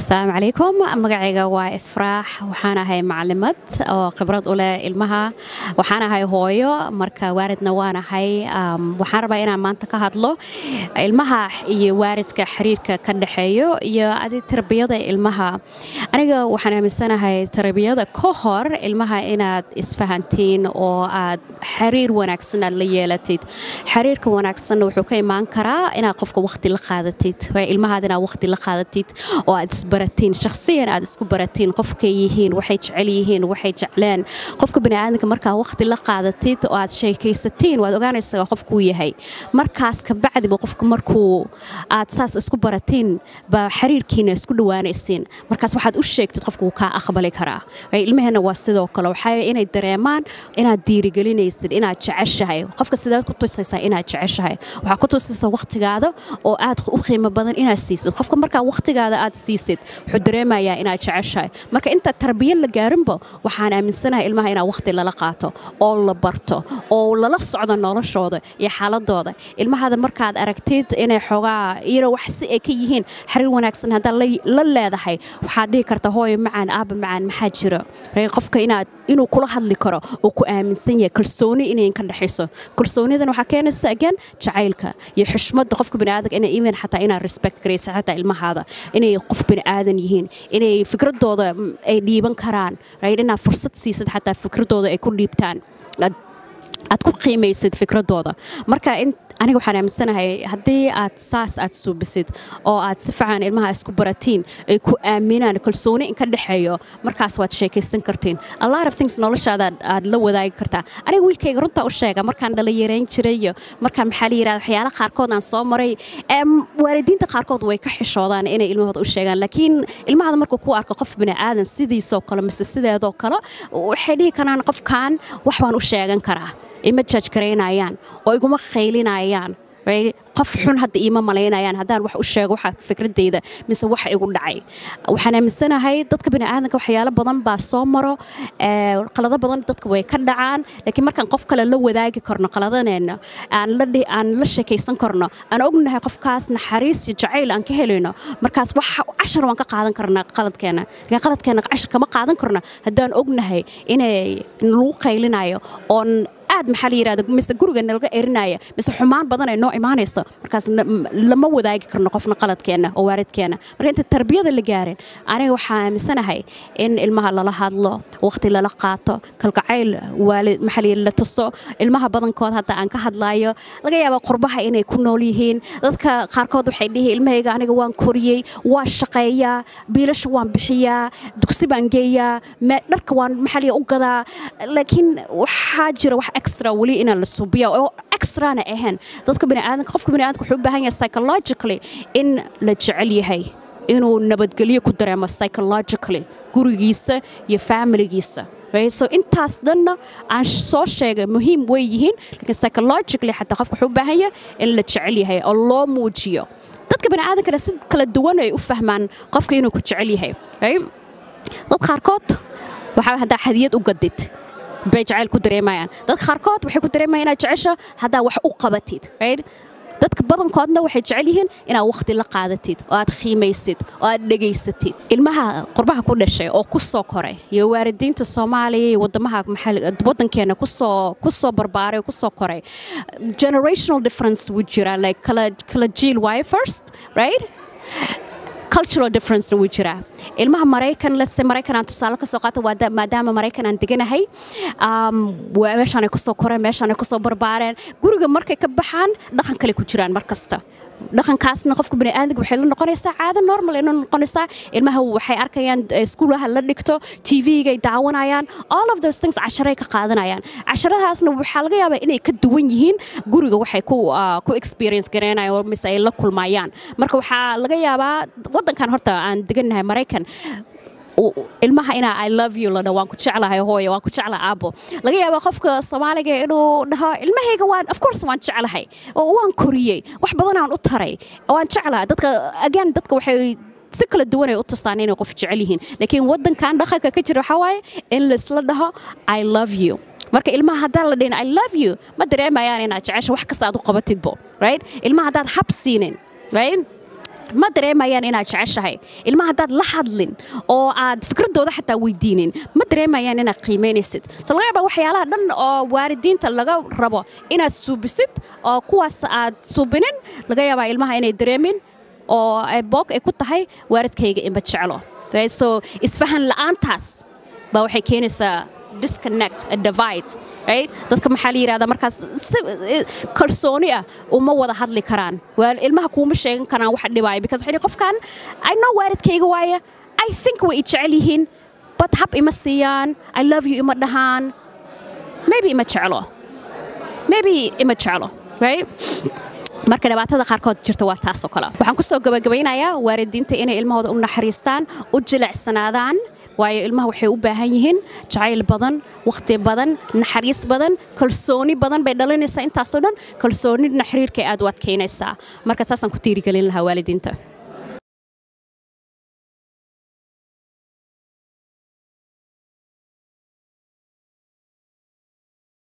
asalaamu calaykum magacayga waa ifraax. Waxaan ahay macalimad oo khibrad u leh ilmaha. Waxaan ahay hooyo. Marka waaridna waan ahay. Waxaan rabaa inaan maanta ka hadlo ilmaha iyo waaridka xiriirka ka dhexeeyo iyo adi tarbiyada ilmaha. Aniga waxaan aaminsanahay tarbiyada ka hor ilmaha inaad isfahantiin oo aad xiriir wanaagsan aad la yeelatid. Xiriirka wanaagsanna wuxuu ka imaan karaa inaad qofka aad isbaratiin shakhsiyan aad isku baratiin. Qofkay yihiin waxay jecel yihiin waxay jecleen. Qofka baniaadanka markaa waqti la qaadatid oo aad sheekaysatiin waad ogaanaysaa qofkuu yahay. Markaas kabacdiba qofka markuu aad saas isku baratiin baa xiriirkiina isku dhowaanaysiin markaas waxaad u sheegtid qofka wuu kaa aqbali karaa. Ilmaheenna waa sidoo kale. Waxaa inay dareemaan inaad diirigelinaysid inaad jeceshahay. Qofka sidaad ku tusaysaa inaad jeceshahay. Waxaa ku tusaysaa waqtigaada oo aad u qiimo badan inaad siisid. Qofka markaa waqtigaada aad siisid wuxuu dareemayaa inaad jeceshahay. Marka inta tarbiya la gaarinba waxaan aaminsanahay ilmaha inaa waqti lala qaato oo la barto oo lala socdo noloshooda iyo xaaladooda. Ilmahada markaad aragtid inay xoogaa iyana wax si ay ka yihiin xiriir wanaagsan haddaad la leedahay waxaad dhihi karta hooyo macaan aaba macaan maxaa jiro? Qofka inuu kula hadli karo oo ku aaminsan yahay kalsooni inay ka dhexayso. Kalsoonidan waxaa keenaysa again jacaylka iyo xushmadda qofka baniaadanka ina even xataa inaad respect garaysa xataa ilmahaada inay qof baniaadan yihiin inay fikradooda ay dhiiban karaan inaad fursad siisid xataa fikradooda ay ku dhiibtaan aad ku qiimaysid fikradooda marka aniga waxaan aaminsanahay haddii aad saas aad suubisid oo aad si fiican ilmaha isku baratiin ay ku aaminaan kalsooni in ka dhexeeyo markaas waad sheekaysan kartiin. Noloshaada aad la wadaagi kartaa. Aniga wiilkayga runtaa u sheega markaan dhalinyarayn jiray markaan maxaa la yirahda waxyaala qaarkood aan soo maray waalidiinta qaarkood way ka xishoodaan inay ilmahooda u sheegaan. Laakiin ilmahada markuu ku arko qof bini sidiisoo kale mise sideedoo kale waxay dhihi karaan qofkan wax waan u sheegan karaa ima jaajgaraynayaan oo iguma qaylinayaan qof xun hadda iima malaynayaan haddaan wax u sheego waxa fikradeyda mise waxa igu dhacay waxaan aaminsanahay dadka baniaadanka waxyaalo badan baa soo maro qalado badan dadka way ka dhacaan laakiin markaan qof kale la wadaagi karno qaladaneenna aan la sheekaysan karno aan ognahay qofkaas naxariis iyo jacayl aan ka helayno markaas wax cashar waan ka qaadan karnaa qaladkeena laakiin qaladkeena cashar kama qaadan karno haddaan ognahay inay lagu qaylinayo oon aad maxaa la yirahda mise guriga nalaga erinaya mise xumaan badan ay noo imaanayso markaas lama wadaagi karno qofna qaladkeenna oo waaridkeenna. Marka inta tarbiyada la gaarin aniga waxaa aaminsanahay in ilmaha lala hadlo waqti lala qaato kalgacayl waalid maxaa la la tuso ilmaha badankood hadda aan ka hadlayo laga yaabaa qurbaha inay ku nool yihiin. Dadka qaarkood waxay dhihi ilmahayga aniga waan koriyey waan shaqeeyaa biilasha waan bixiyaa dugsi baan geeyaa dharka waan maxaa la u gadaa. Laakiin waxaa jira wax extra weli inaan la suubiya oo extrana ahayn dadka baniaadanka qofka baniaadanka wuxuu u baahan yahay psychologically in la jecel yahay inuu nabadgelyo ku dareemo psychologically gurigiisa iyo familigiisa so intaas dhanna aan soo sheegay muhiim way yihiin laakiin psychologically xataa qofka wuxuu u baahan yahay in la jecel yahay oo loo muujiyo. Dadka baniaadankana si kala duwan ay u fahmaan qofka inuu ku jecel yahay dad qaarkood waxaa haddaa hadiyad u gadid bay jacayl ku dareemayaan. Dadka qaarkood waxay ku dareemayaan inaad jecesho haddaa wax u qabatid dadka badankoodna waxay jecel yihiin inaad waqti la qaadatid oo aad qiimaysid oo aad dhegaysatid ilmaha qurbaha ku dhashay oo ku soo koray iyo waalidiinta soomaaliya iyo wadamaha wadankeena ku soo ku soo barbaaray ku soo koray. Generational difference wuu jiraa like kala jiil waaye first right cultural differencena wuu jiraa. Ilmaha maraykan lese maraykan aan tusaale ka soo qaata maadaama maraykan aan deganahay meeshaanay ku soo koreen meeshaanay ku soo barbaareen. Guriga markay ka baxaan dhaqan kale ku jiraan mar kasta. Dhaqankaasna qofka baniaadanka waxay la noqonaysaa caado normal ay la noqonaysaa ilmaha waxay arkayaan iskuulaha la dhigto tvgay daawanayaan all of those things casharay ka qaadanayaan. Casharadaasna waxaa laga yaabaa inay ka duwan yihiin guriga waxay ku experience garaynayaan mise ay la kulmayaan. Marka waxaa laga yaabaa wadankan horta aan degannahay maraykan ilmaha inaa i love you ladha waan ku jeclahay hooyo waan ku jeclahay aabo laga yaabaa qofka soomaaliga inuu dhaho ilmahayga waan of course waan jeclahay oo waan koriyey wax badan aan u taray waan jeclahay dadka again dadka waxay si kala duwan ay u tusaan inay qof jecel yihiin. Laakiin wadankan dhaqanka ka jira waxaa waaye in laisla dhaho i love you. Marka ilmaha haddaan la dhihin i love you ma dareemayaan inaad jecesha wax kasta aad u qabatidbo right? Ilmaha haddaad hab siinin right ma dareemayaan inaad jeceshahay. Ilmaha haddaad la hadlin oo aad fikradooda xataa weydiinin ma dareemayaan inaad qiimaynaysid so laga yaabaa waxyaalaha dhan oo waalidiinta laga rabo inaad suubisid oo kuwaas aad suubinin laga yaabaa ilmaha inay dareemin oo boog ay ku tahay waalidkayga ima jeclo. So isfahan la'aantaas baa waxay keenaysaa disconnect divide right? Dadka maxaa la yidhahdaa markaas kalsooni ah uma wada hadli karaan. Ilmaha kuuma sheegan karaan wax dhibaayo because waxay qofkan I know waalidkayga waaye. I think way i jecel yihiin but hab ima siiyaan I love you ima dhahaan. Maybe ima jeclo. Maybe ima jeclo right? Marka dhibaatada qaarkood jirta waa taasoo kale. Waxaan ku soo gabagabaynayaa waalidiinta inay ilmahooda u naxariistaan u jilicsanaadaan waayo ilmaha waxay u baahan yihiin jacayl badan wakhti badan naxariis badan kalsooni badan bay dhalinaysaa intaasoo dhan kalsoonina xiriirkay aad u adkaynaysaa marka saasaan ku tiirigelin lahaa waalidiinta